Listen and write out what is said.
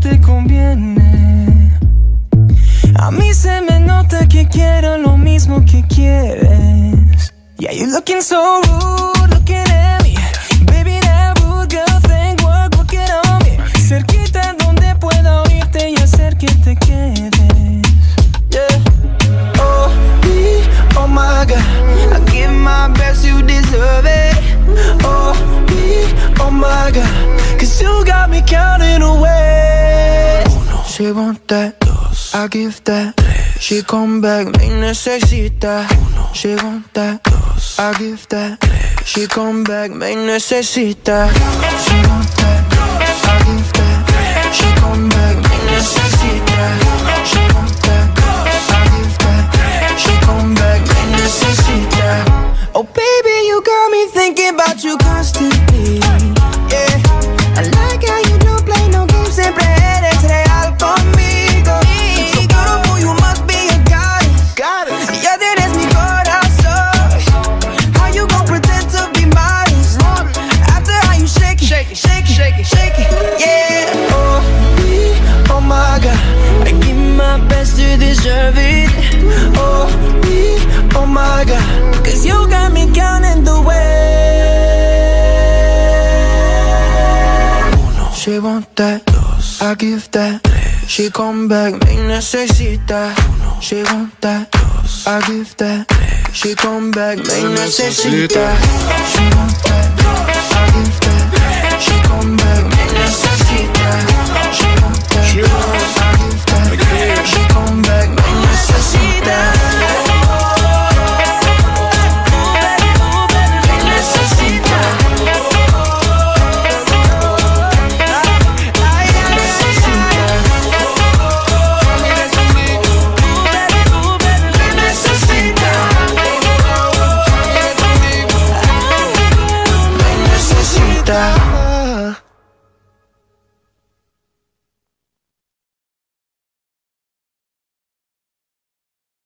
te conviene. A mí se me nota que quiero lo mismo que quieres. Yeah, you looking so rude, looking at me. Baby, that rude girl thing, work, work on me. Cerquita donde pueda oírte y hacer que te quedes. Yeah. Oh, oh my God. I give my best, you deserve it. She want that, I give that. She come back, me necesita. She want that, I give that. She come back, me necesita. She want that, I give that. She come back, me necesita. She want that, I give that. She come back, me necesita. Oh baby, you got me thinking about you constantly. It, shake it. Yeah. Oh, me, oh my God. I give my best to deserve it. Oh, me, oh my God. Cause you got me counting the way. She want that, Dos. I give that. She come back, me necesita. Uno. She want that, that, I give that. She come back, me necesita. She want that,